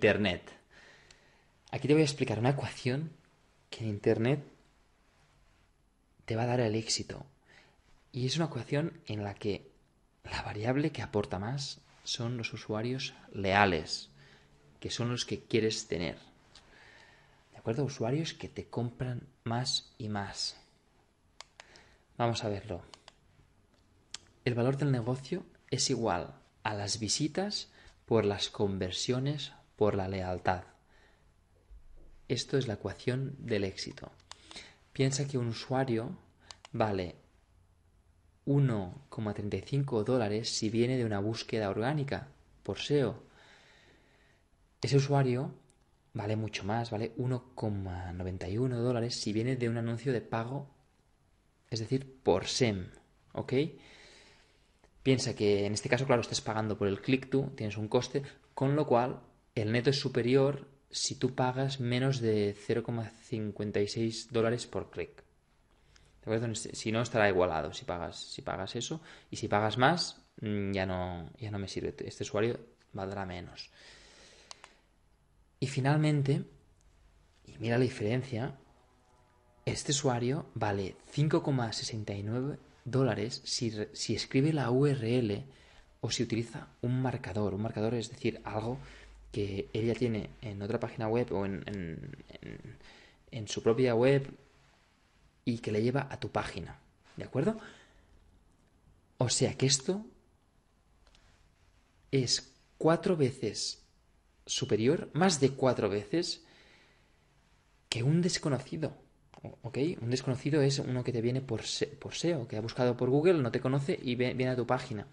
Internet. Aquí te voy a explicar una ecuación que en Internet te va a dar el éxito. Y es una ecuación en la que la variable que aporta más son los usuarios leales, que son los que quieres tener. ¿De acuerdo? Usuarios que te compran más y más. Vamos a verlo. El valor del negocio es igual a las visitas por las conversiones por la lealtad. Esto es la ecuación del éxito. Piensa que un usuario vale 1,35 dólares si viene de una búsqueda orgánica por SEO. Ese usuario vale mucho más, vale 1,91 dólares si viene de un anuncio de pago, es decir, por SEM. ¿Ok? Piensa que en este caso, claro, estás pagando por el click to, tienes un coste, con lo cual el neto es superior si tú pagas menos de 0,56 dólares por clic. Si no, estará igualado si pagas, si pagas eso. Y si pagas más, mm, ya no, ya no me sirve. Este usuario valdrá menos. Y finalmente, y mira la diferencia, este usuario vale 5,69 dólares si, si escribe la URL o si utiliza un marcador. Un marcador es decir, algo que ella tiene en otra página web o en, en, su propia web y que le lleva a tu página. ¿De acuerdo? O sea que esto es cuatro veces superior, más de cuatro veces, que un desconocido. ¿Ok? Un desconocido es uno que te viene por, por SEO, que ha buscado por Google, no te conoce y viene a tu página.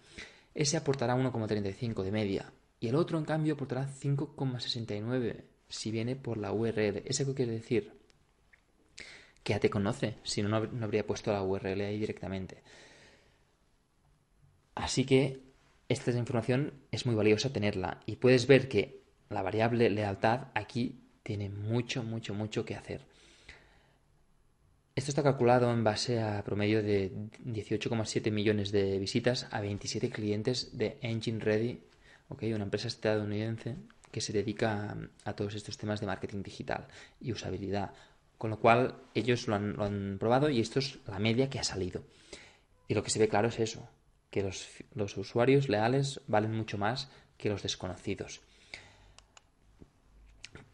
Ese aportará 1,35 de media. Y el otro, en cambio, aportará 5,69 si viene por la URL. ¿Eso qué quiere decir? Que ya te conoce, si no, no habría puesto la URL ahí directamente. Así que esta información es muy valiosa tenerla. Y puedes ver que la variable lealtad aquí tiene mucho, mucho, mucho que hacer. Esto está calculado en base a promedio de 18,7 millones de visitas a 27 clientes de Engine Ready una empresa estadounidense que se dedica a, todos estos temas de marketing digital y usabilidad. Con lo cual ellos lo han, probado y esto es la media que ha salido. Y lo que se ve claro es eso, que los, los usuarios leales valen mucho más que los desconocidos.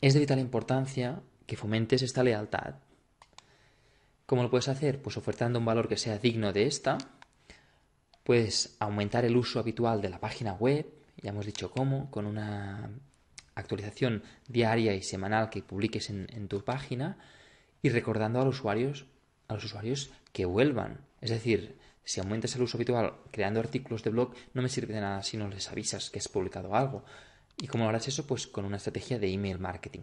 Es de vital importancia que fomentes esta lealtad. ¿Cómo lo puedes hacer? Pues ofertando un valor que sea digno de esta. Puedes aumentar el uso habitual de la página web, ya hemos dicho cómo, con una actualización diaria y semanal que publiques en, tu página y recordando a los usuarios a los usuarios que vuelvan. Es decir, si aumentas el uso habitual creando artículos de blog, no me sirve de nada si no les avisas que has publicado algo. ¿Y cómo harás eso? Pues con una estrategia de email marketing.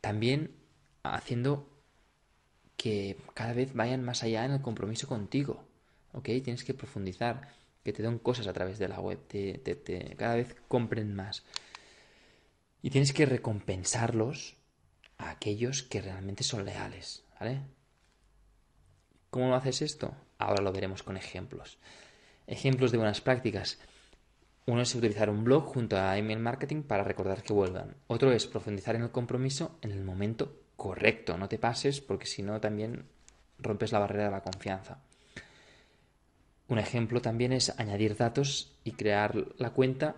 También haciendo que cada vez vayan más allá en el compromiso contigo. ¿Ok? Tienes que profundizar que te den cosas a través de la web, te, cada vez compren más. Y tienes que recompensarlos a aquellos que realmente son leales, ¿vale? ¿Cómo lo haces esto? Ahora lo veremos con ejemplos. Ejemplos de buenas prácticas. Uno es utilizar un blog junto a email marketing para recordar que vuelvan. Otro es profundizar en el compromiso en el momento correcto. No te pases porque si no también rompes la barrera de la confianza. Un ejemplo también es añadir datos y crear la cuenta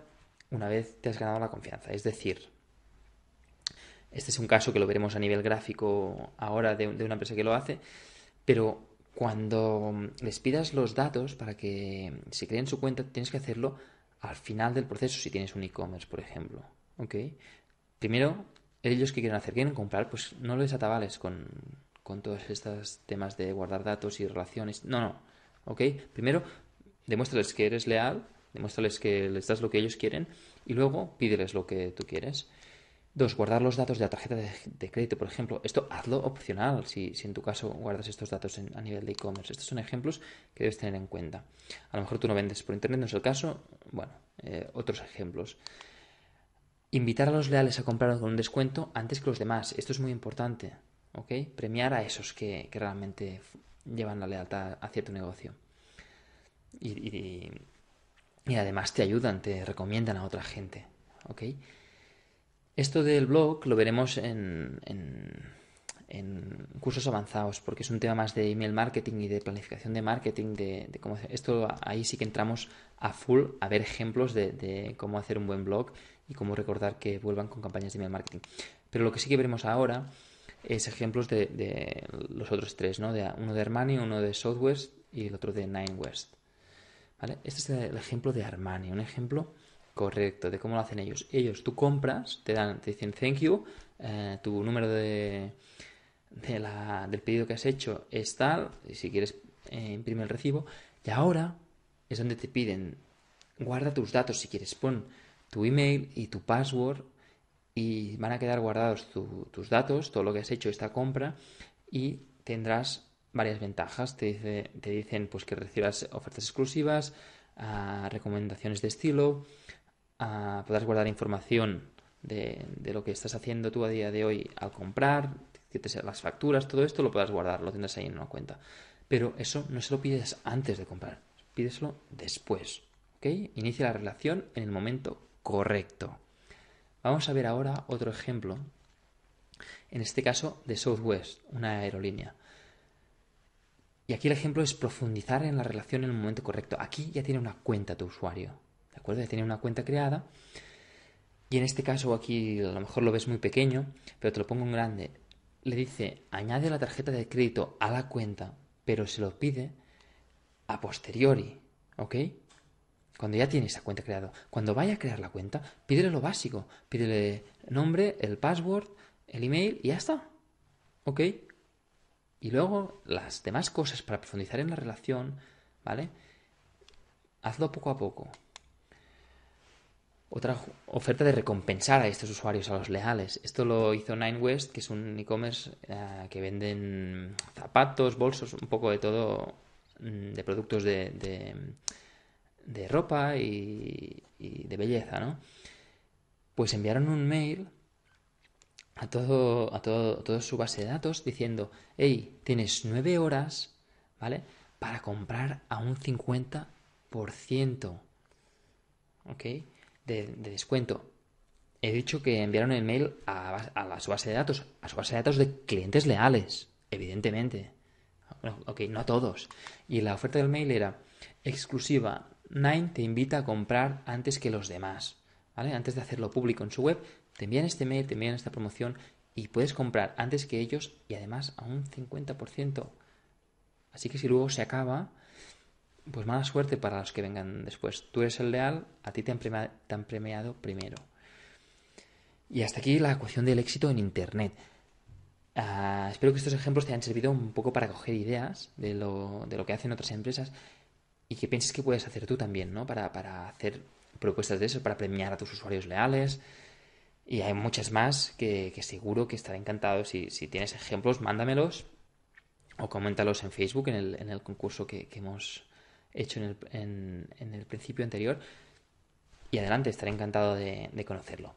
una vez te has ganado la confianza. Es decir, este es un caso que lo veremos a nivel gráfico ahora de, una empresa que lo hace, pero cuando les pidas los datos para que se creen su cuenta, tienes que hacerlo al final del proceso si tienes un e-commerce, por ejemplo. ¿Ok? Primero, ellos que quieren hacer, quieren comprar, pues no les atabales con, con todos estos temas de guardar datos y relaciones. No, no ¿Ok? Primero, demuéstrales que eres leal, demuéstrales que les das lo que ellos quieren y luego pídeles lo que tú quieres. Dos, guardar los datos de la tarjeta de, crédito, por ejemplo. Esto hazlo opcional si, en tu caso guardas estos datos a nivel de e-commerce. Estos son ejemplos que debes tener en cuenta. A lo mejor tú no vendes por internet, no es el caso. Bueno, eh, otros ejemplos. Invitar a los leales a comprar con un descuento antes que los demás. Esto es muy importante. ¿Ok? Premiar a esos que, que realmente llevan la lealtad hacia tu negocio. Y, además te ayudan, te recomiendan a otra gente. ¿Ok? Esto del blog lo veremos en, en, cursos avanzados, porque es un tema más de email marketing y de planificación de marketing, de, cómo hacer. Esto ahí sí que entramos a full a ver ejemplos de, cómo hacer un buen blog y cómo recordar que vuelvan con campañas de email marketing. Pero lo que sí que veremos ahora es ejemplos de, los otros tres, ¿no? De, uno de Armani, uno de Southwest y el otro de Nine West. ¿Vale? Este es el ejemplo de Armani, un ejemplo correcto de cómo lo hacen ellos. Ellos, tú compras, te dan, te dicen thank you, eh, tu número de, de la, del pedido que has hecho es tal, y si quieres eh, imprime el recibo, y ahora es donde te piden guarda tus datos si quieres, pon tu email y tu password y van a quedar guardados tus datos, todo lo que has hecho esta compra y tendrás varias ventajas. Te, dice, te dicen pues que recibas ofertas exclusivas, ah, recomendaciones de estilo, uh, podrás guardar información de, lo que estás haciendo tú a día de hoy al comprar, que te las facturas, todo esto lo puedas guardar, lo tendrás ahí en una cuenta. Pero eso no se lo pides antes de comprar, pídeselo después. ¿Ok? Inicia la relación en el momento correcto. Vamos a ver ahora otro ejemplo, en este caso de Southwest, una aerolínea. Y aquí el ejemplo es profundizar en la relación en el momento correcto. Aquí ya tiene una cuenta tu usuario, ¿de acuerdo? Ya tiene una cuenta creada. Y en este caso aquí a lo mejor lo ves muy pequeño, pero te lo pongo en grande. Le dice, añade la tarjeta de crédito a la cuenta, pero se lo pide a posteriori, ¿ok? Cuando ya tiene esa cuenta creada. Cuando vaya a crear la cuenta, pídele lo básico. Pídele nombre, el password, el email y ya está. ¿Ok? Y luego las demás cosas para profundizar en la relación, ¿vale? Hazlo poco a poco. Otra oferta de recompensar a estos usuarios, a los leales. Esto lo hizo Nine West, que es un e-commerce eh, que venden zapatos, bolsos, un poco de todo, mm, de productos de ropa y, de belleza, ¿no? Pues enviaron un mail a todo, a todo, toda su base de datos diciendo, hey, tienes nueve horas, ¿vale? Para comprar a un 50%, ¿ok? De, descuento. He dicho que enviaron el mail a, a, su base de datos, a su base de datos de clientes leales, evidentemente. Ok, no a todos. Y la oferta del mail era exclusiva Nine te invita a comprar antes que los demás. ¿vale? Antes de hacerlo público en su web, te envían este mail, te envían esta promoción y puedes comprar antes que ellos y además a un 50%. Así que si luego se acaba, pues mala suerte para los que vengan después. Tú eres el leal, a ti te han premiado, primero. Y hasta aquí la ecuación del éxito en Internet. Ah, espero que estos ejemplos te hayan servido un poco para coger ideas de lo, de lo que hacen otras empresas y que pienses que puedes hacer tú también, ¿no? Para, hacer propuestas de eso, para premiar a tus usuarios leales. Y hay muchas más que, seguro que estaré encantado. Si, tienes ejemplos, mándamelos o coméntalos en Facebook, en el, en el concurso que, hemos hecho en el, en, el, principio anterior. Y adelante, estaré encantado de conocerlo.